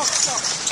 我操